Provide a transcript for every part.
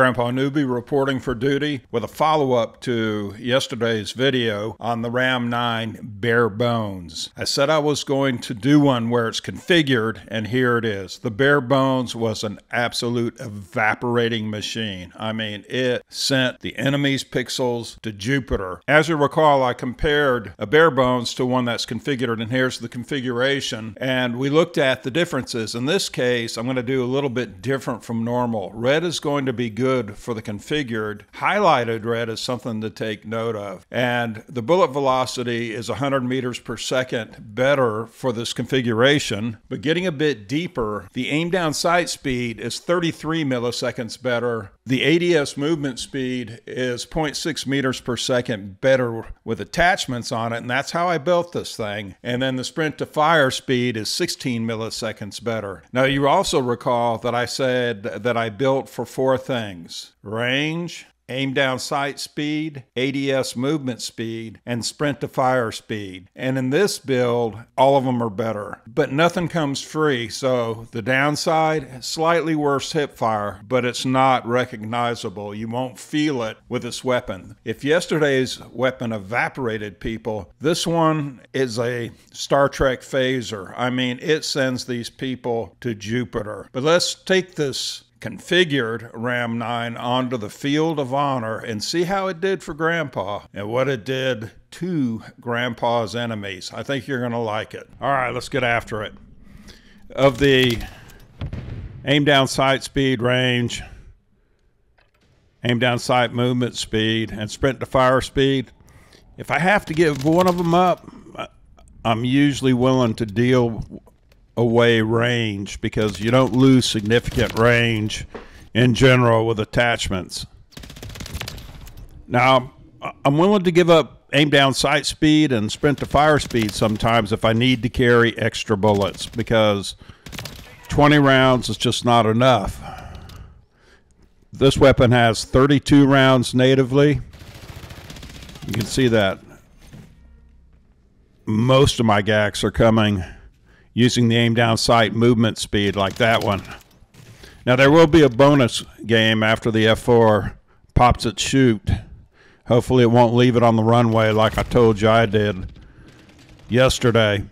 Grandpa Nooby reporting for duty with a follow up to yesterday's video on the Ram 9 bare bones. I said I was going to do one where it's configured, and here it is. The bare bones was an absolute evaporating machine. I mean, it sent the enemy's pixels to Jupiter. As you recall, I compared a bare bones to one that's configured, and here's the configuration. And we looked at the differences. In this case, I'm going to do a little bit different from normal. Red is going to be good for the configured. Highlighted red is something to take note of. And the bullet velocity is 100 meters per second better for this configuration. But getting a bit deeper, the aim down sight speed is 33 milliseconds better. The ADS movement speed is 0.6 meters per second better with attachments on it. And that's how I built this thing. And then the sprint to fire speed is 16 milliseconds better. Now, you also recall that I said that I built for four things range, aim down sight speed, ADS movement speed, and sprint to fire speed. And in this build, all of them are better. But nothing comes free, so the downside, slightly worse hip fire, but it's not recognizable. You won't feel it with this weapon. If yesterday's weapon evaporated people, this one is a Star Trek phaser. I mean, it sends these people to Jupiter. But let's take this configured Ram 9 onto the field of honor and see how it did for Grandpa and what it did to Grandpa's enemies. I think you're going to like it. All right, let's get after it. Of the aim down sight speed range, aim down sight movement speed, and sprint to fire speed, if I have to give one of them up, I'm usually willing to deal away range because you don't lose significant range in general with attachments. Now, I'm willing to give up aim down sight speed and sprint to fire speed sometimes if I need to carry extra bullets because 20 rounds is just not enough. This weapon has 32 rounds natively. You can see that most of my GACs are coming using the aim down sight movement speed like that one. Now there will be a bonus game after the F4 pops its chute. Hopefully it won't leave it on the runway like I told you I did yesterday.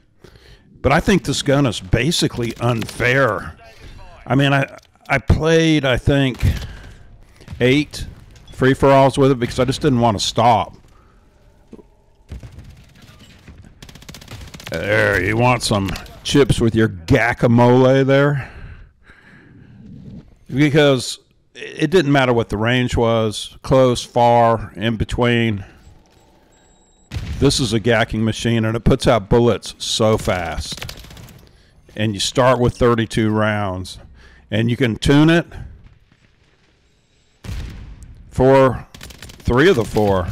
But I think this gun is basically unfair. I mean, I I played I think eight free for alls with it because I just didn't want to stop. There, you want some chips with your guacamole there? Because it didn't matter what the range was close far in between. This is a gacking machine and it puts out bullets so fast. And you start with 32 rounds and you can tune it for three of the four.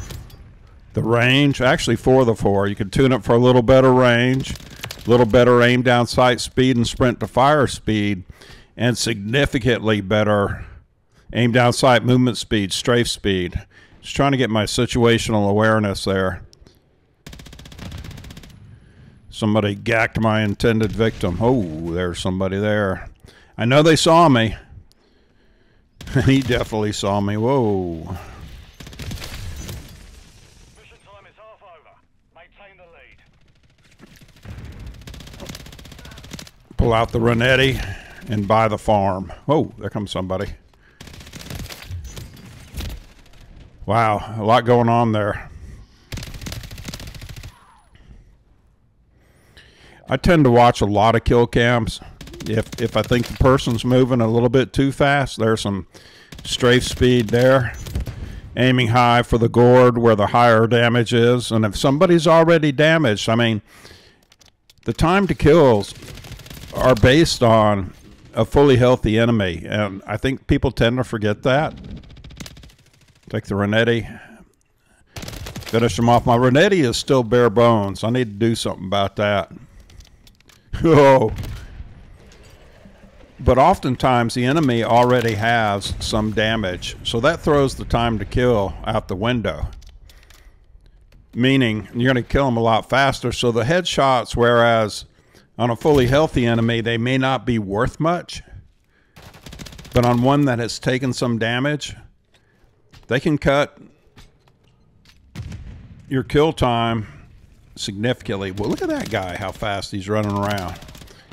The range actually four of the four. You can tune it for a little better range little better aim down sight speed and sprint to fire speed, and significantly better aim down sight movement speed, strafe speed. Just trying to get my situational awareness there. Somebody gacked my intended victim. Oh, there's somebody there. I know they saw me. he definitely saw me. Whoa. Pull out the Renetti and buy the farm. Oh, there comes somebody. Wow, a lot going on there. I tend to watch a lot of kill cams. If if I think the person's moving a little bit too fast, there's some strafe speed there. Aiming high for the gourd where the higher damage is. And if somebody's already damaged, I mean, the time to kills are based on a fully healthy enemy, and I think people tend to forget that. Take the Renetti, finish them off. My Renetti is still bare bones. I need to do something about that. oh. But oftentimes the enemy already has some damage, so that throws the time to kill out the window. Meaning you're going to kill them a lot faster. So the headshots, whereas on a fully healthy enemy, they may not be worth much, but on one that has taken some damage, They can cut your kill time significantly. Well, look at that guy, how fast he's running around.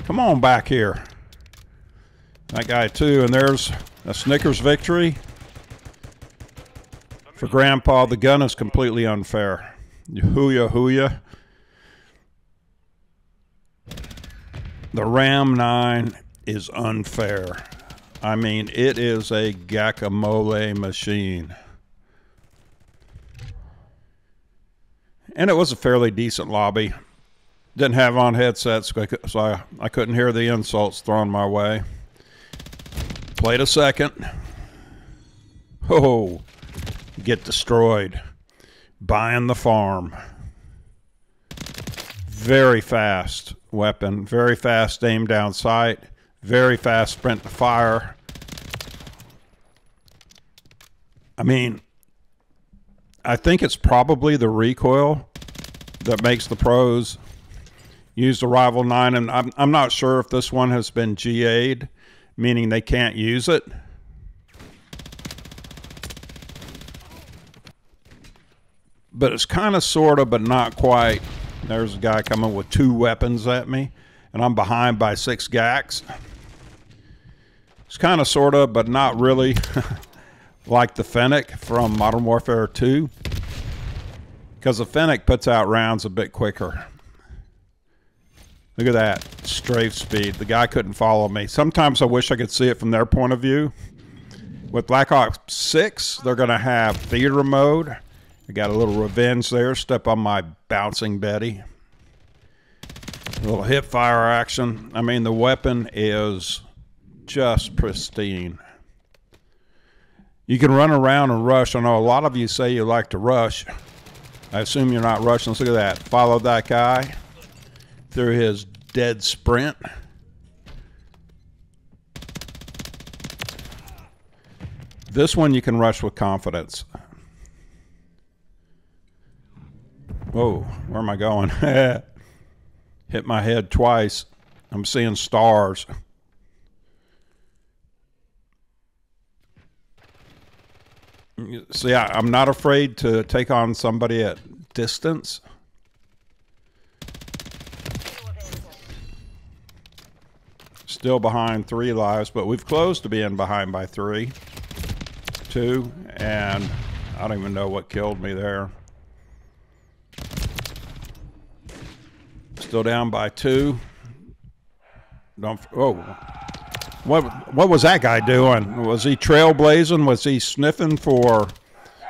Come on back here. That guy too, and there's a Snickers victory. For Grandpa, the gun is completely unfair. Hooya hooya. The Ram 9 is unfair. I mean, it is a guacamole machine. And it was a fairly decent lobby. Didn't have on headsets, so I, I couldn't hear the insults thrown my way. Played a second. Oh, get destroyed. Buying the farm. Very fast weapon. Very fast aim down sight. Very fast sprint to fire. I mean, I think it's probably the recoil that makes the pros use the Rival 9. And I'm, I'm not sure if this one has been GA'd, meaning they can't use it. But it's kind of, sort of, but not quite. There's a guy coming with two weapons at me, and I'm behind by six GACs. It's kind of, sort of, but not really. like the Fennec from Modern Warfare 2 because the Fennec puts out rounds a bit quicker. Look at that strafe speed. The guy couldn't follow me. Sometimes I wish I could see it from their point of view. With Black Ops 6, they're going to have theater mode. I got a little revenge there. Step on my bouncing Betty. A little hip fire action. I mean, the weapon is just pristine. You can run around and rush. I know a lot of you say you like to rush. I assume you're not rushing. Let's look at that. Follow that guy through his dead sprint. This one you can rush with confidence. Whoa, where am I going? Hit my head twice. I'm seeing stars. See, I, I'm not afraid to take on somebody at distance. Still behind three lives, but we've closed to being behind by three. Two, and I don't even know what killed me there. Still down by two. Don't, oh, what what was that guy doing? Was he trailblazing? Was he sniffing for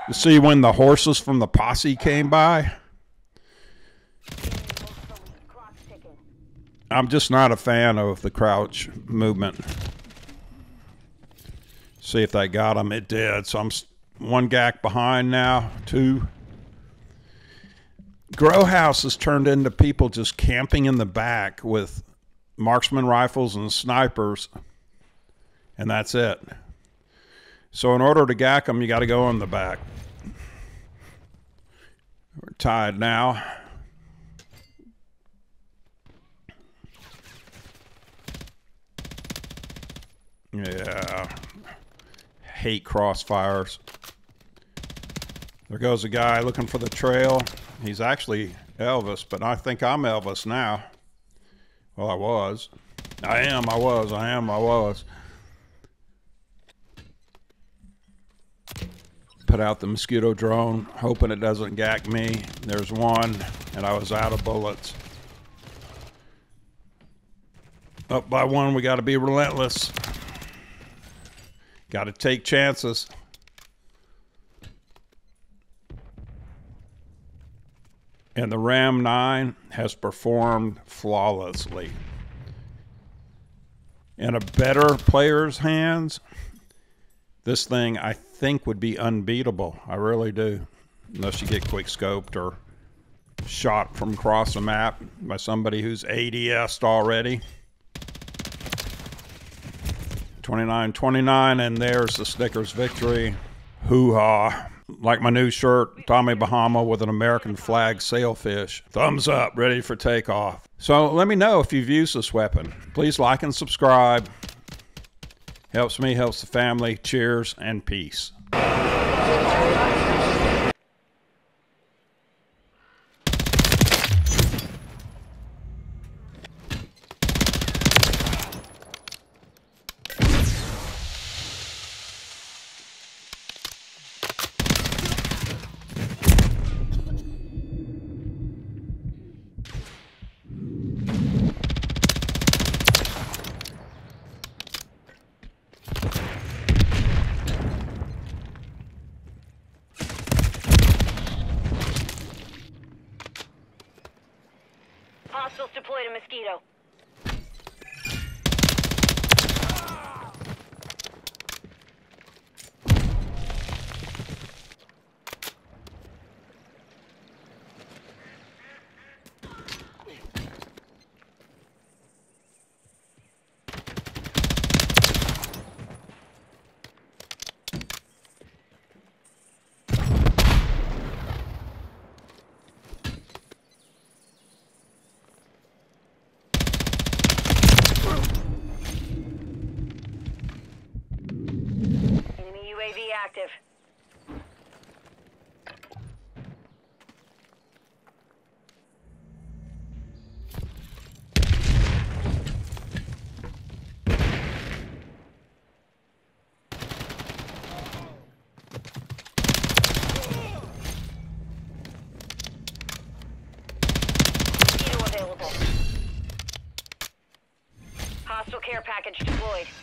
to see when the horses from the posse came by? I'm just not a fan of the crouch movement. See if that got him. It did. So I'm one gack behind now. Two. Grow House turned into people just camping in the back with marksman rifles and snipers and that's it. So in order to gack them, you got to go in the back. We're tied now. Yeah. Hate crossfires. There goes a guy looking for the trail. He's actually Elvis, but I think I'm Elvis now. Well, I was. I am, I was, I am, I was. put out the mosquito drone, hoping it doesn't gack me. There's one, and I was out of bullets. Up by one, we got to be relentless. Got to take chances. And the Ram 9 has performed flawlessly. In a better player's hands, this thing, I think, would be unbeatable. I really do. Unless you get quick scoped or shot from across the map by somebody who's ADS'd already. 29-29, and there's the Snickers victory. Hoo-ha. Like my new shirt, Tommy Bahama with an American flag sailfish. Thumbs up, ready for takeoff. So let me know if you've used this weapon. Please like and subscribe. Helps me, helps the family. Cheers and peace. Hostiles deployed a mosquito. Package deployed.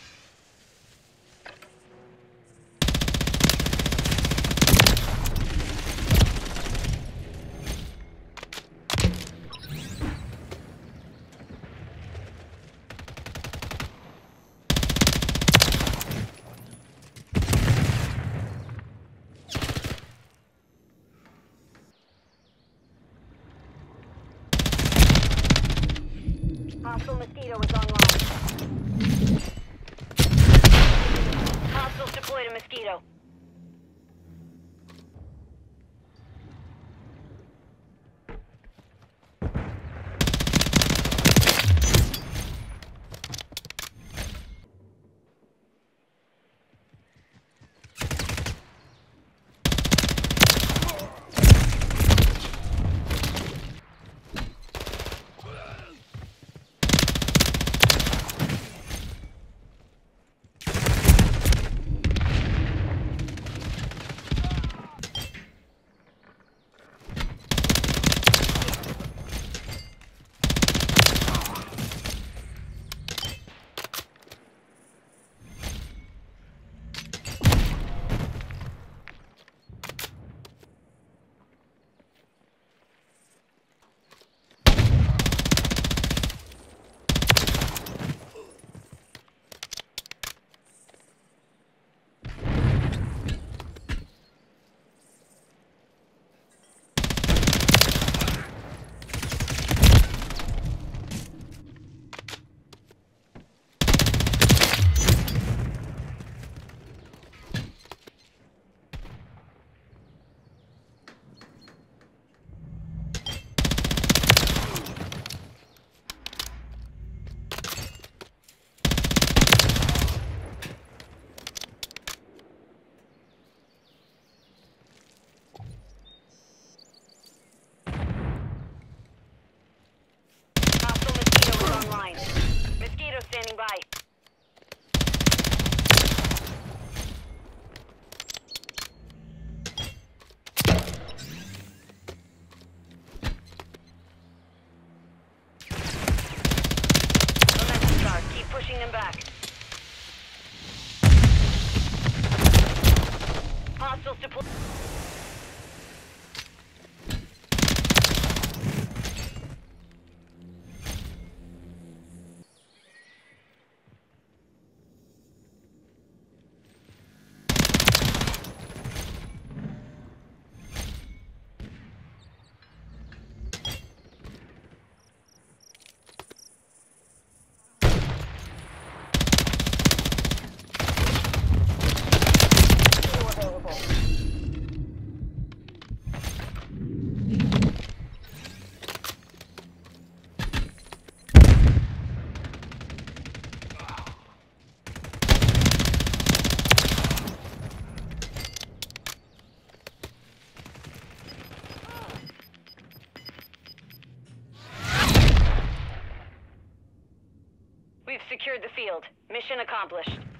Mission accomplished.